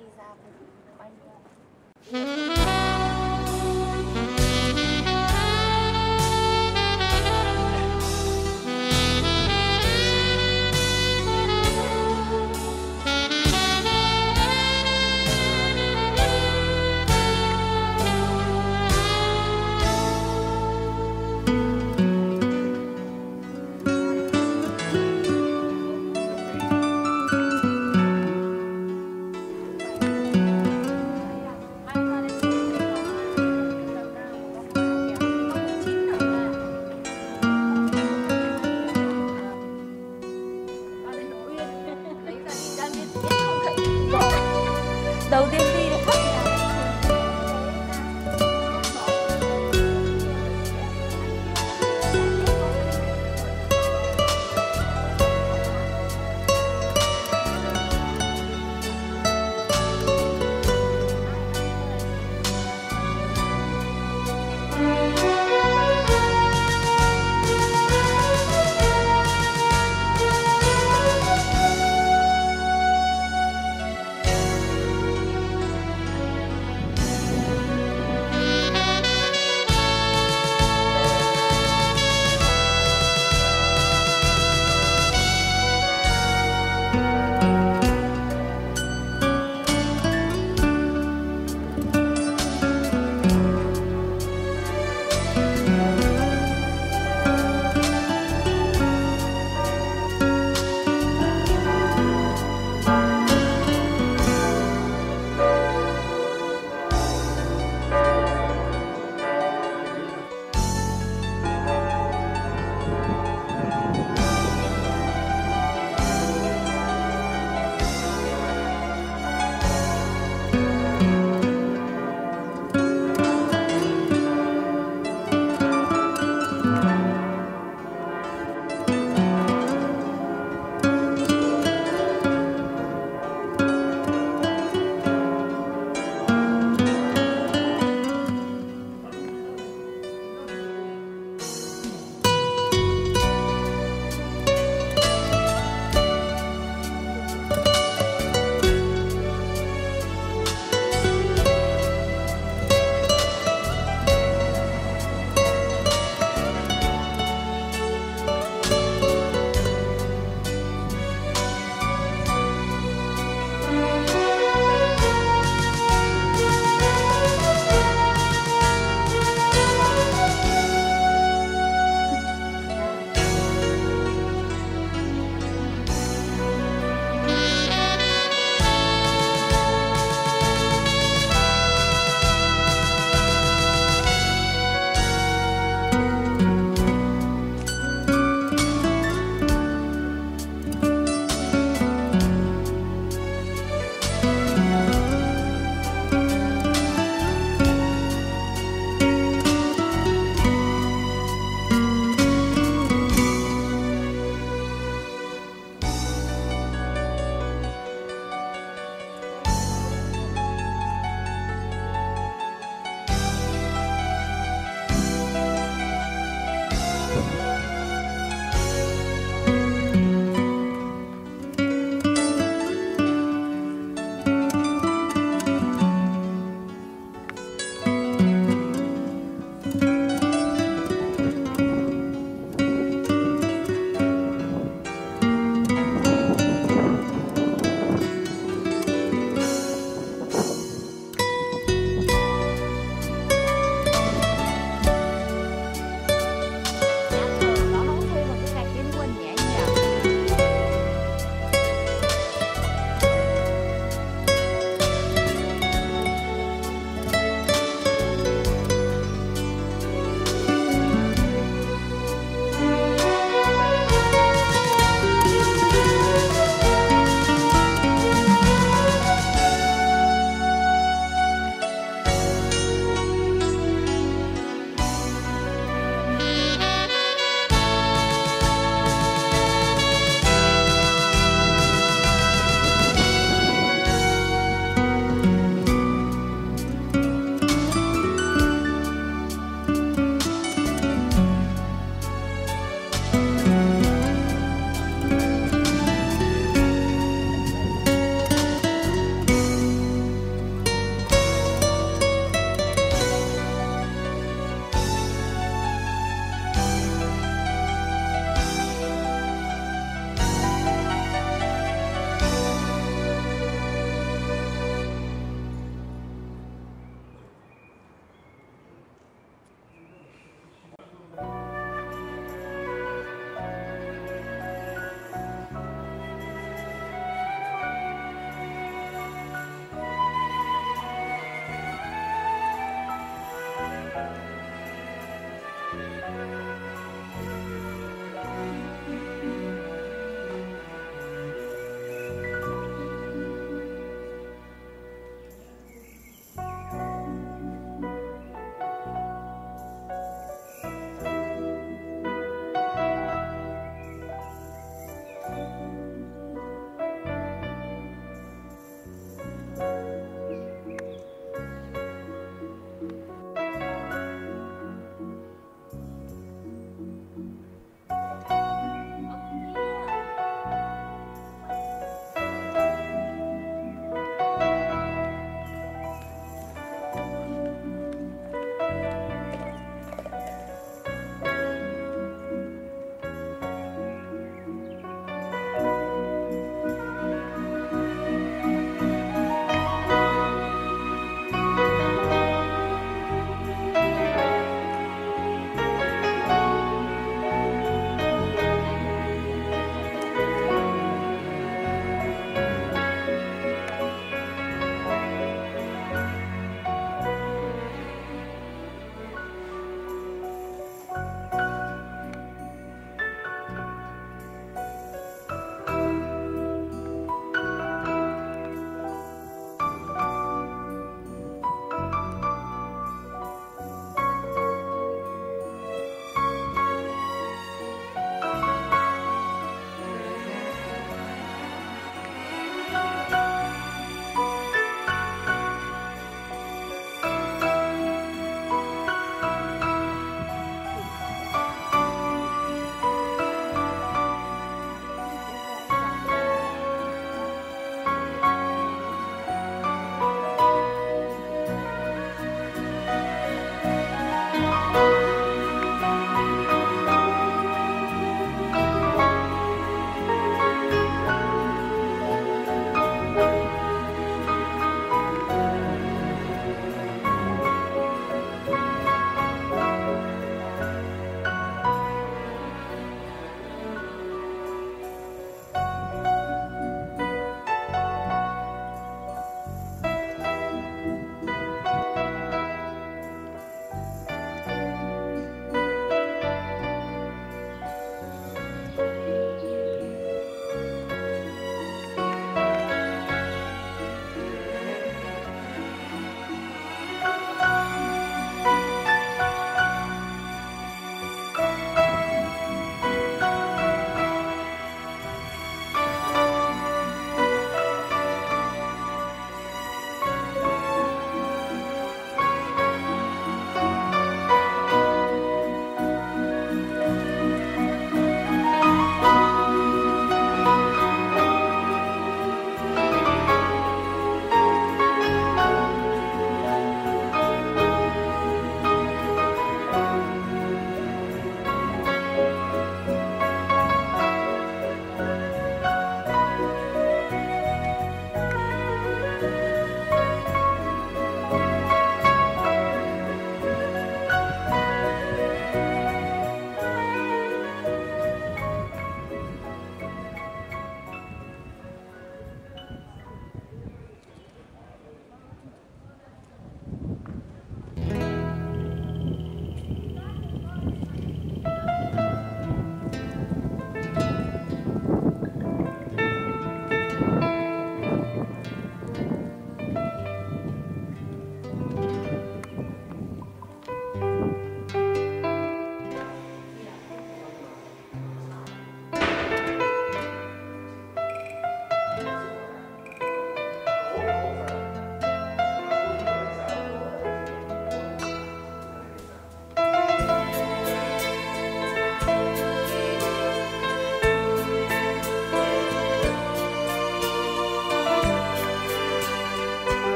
Exactly.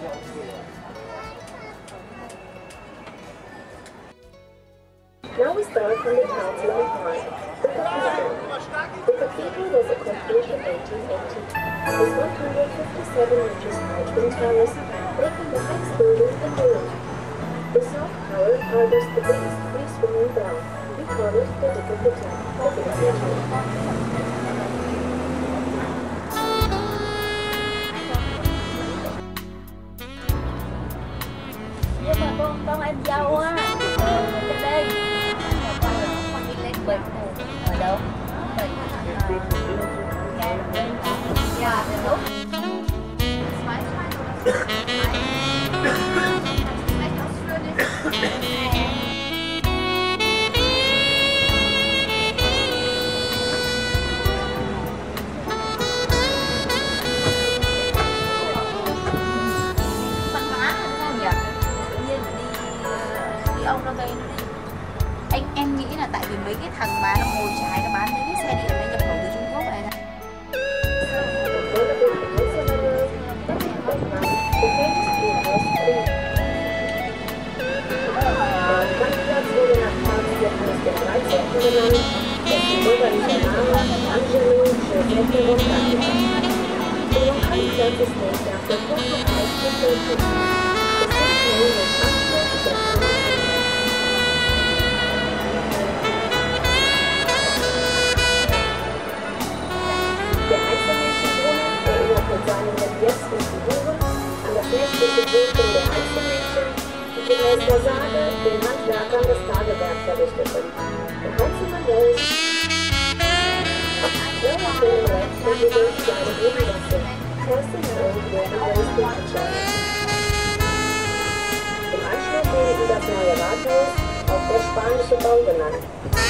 Now we start from the Council of High, the cathedral. The cathedral was accomplished in 1880. This 157 meters high twin terrace, making the highest building in the world. The south tower harbors the biggest free-swimming bell, recorded the Dicker of the. Nhưng tại vì mấy cái thằng mà nó ngồi trái nó bán mấy cái xe điện nó nhập khẩu từ Trung Quốc này Thank you. Reliefs und Figuren an das nächtliche Wirken der Einzelmenschen, die gemäß der Sage den Handwerkern das Tagewerk verrichteten. Der einzelne Welt Präsident seine Ebengasse, Kerstin Road während seines Briefentscheidens. Im Anschluss wurde das neue Rathaus, auch der spanische Bau genannt.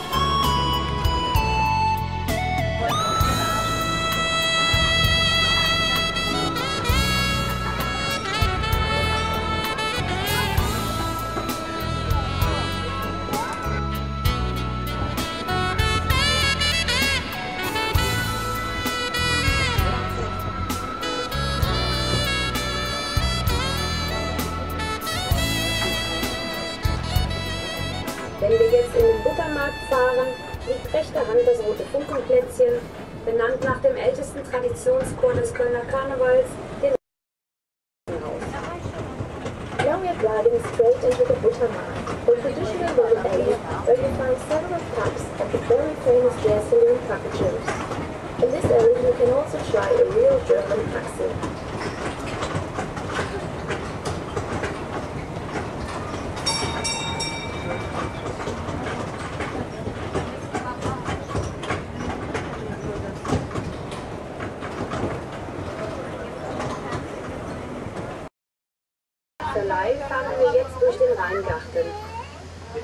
Wenn wir jetzt in den Buttermarkt fahren, liegt rechter Hand das rote Funkenplätzchen, benannt nach dem ältesten Traditionschor des Kölner Karnevals, Haus. Now we are driving straight into the Buttermarkt, a traditional little alley where you find several pubs of the very famous jazz Joe's. In this area you can also try a real German taxi. Verleih fahren wir jetzt durch den Rheingarten.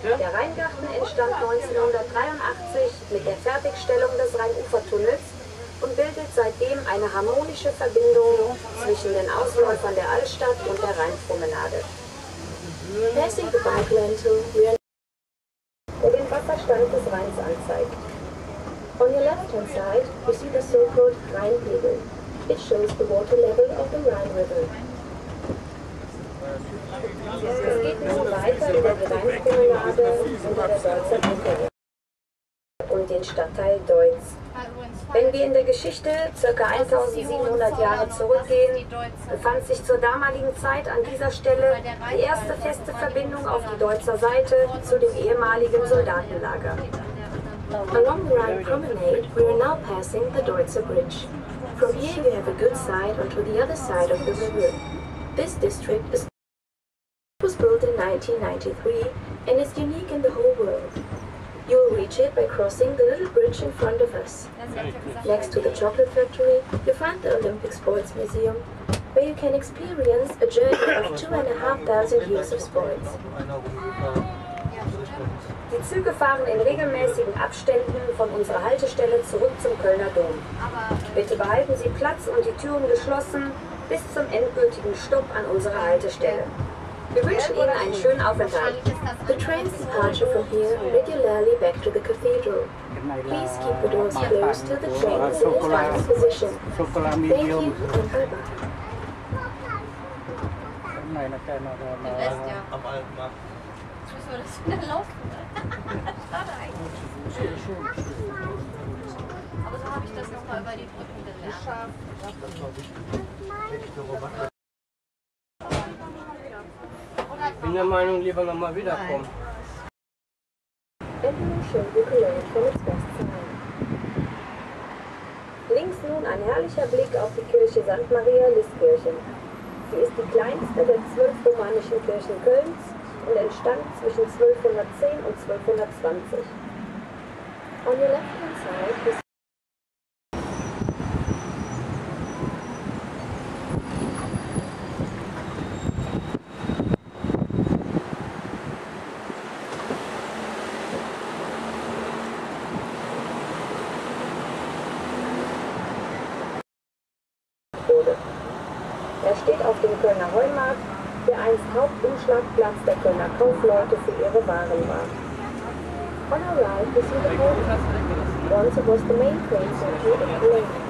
Der Rheingarten entstand 1983 mit der Fertigstellung des Rheinufertunnels und bildet seitdem eine harmonische Verbindung zwischen den Ausläufern der Altstadt und der Rheinpromenade. Passing the bike rental, der den Wasserstand des Rheins anzeigt. On your left hand side, you see the so-called Rheinpegel. It shows the water level of the Rhine River. Es geht nun weiter über die Rheinpromenade unter der Deutzer Brücke und den Stadtteil Deutz. Wenn wir in der Geschichte ca. 1700 Jahre zurückgehen, befand sich zur damaligen Zeit an dieser Stelle die erste feste Verbindung auf die Deutzer Seite zu dem ehemaligen Soldatenlager. Along the Rhine Promenade, we are now passing the Deutzer Bridge. From here you have a good sight onto the other side of the river. This district is was built in 1993 and is unique in the whole world. You will reach it by crossing the little bridge in front of us. Next to the chocolate factory, you find the Olympic Sports Museum, where you can experience a journey of two and a half thousand years of sports. Die Züge fahren in regelmäßigen Abständen von unserer Haltestelle zurück zum Kölner Dom. Bitte behalten Sie Platz und die Türen geschlossen bis zum endgültigen Stopp an unserer Haltestelle. Wir wünschen Ihnen einen schönen Aufenthalt. The train's departure from here regularly back to the cathedral. Please keep the doors closed till the train is in its final position. Chocolat Thank you medium. and bye-bye. Này là cái nó nó Den Am Alpenmarkt. Jetzt müssen wir das wieder laufen. Schade eigentlich. Aber so habe ich das nochmal über die Brücken gelernt. Bin der Meinung, lieber nochmal wiederkommen. Links nun ein herrlicher Blick auf die Kirche St. Maria Listkirchen. Sie ist die kleinste der zwölf romanischen Kirchen Kölns und entstand zwischen 1210 und 1220. On your left-hand side, you wurde. Er steht auf dem Kölner Heumarkt, der einst Hauptumschlagplatz der Kölner Kaufleute für ihre Waren war. On our right, we see the Heumarkt. Once it was the main train center in Cologne.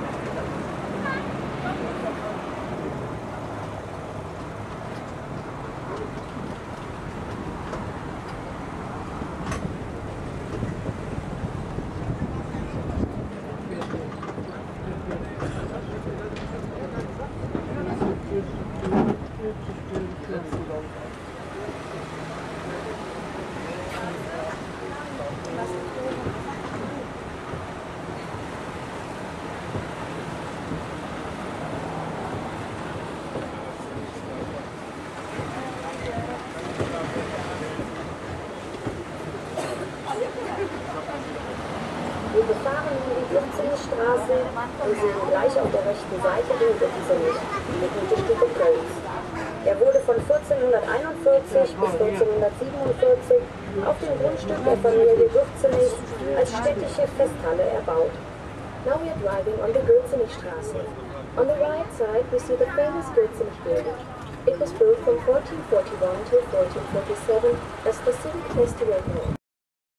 Wir befahren nun die 14. Straße und sehen gleich auf der rechten Seite den Gürzenich, die gute Stücke Kölns. Er wurde von 1441 bis 1447 auf dem Grundstück der Familie Gürzenich als städtische Festhalle erbaut. Now we are driving on the Gürzenich-Straße. On the right side, we see the famous Gürzenich building. It was built from 1441 to 1447 as the civic festival.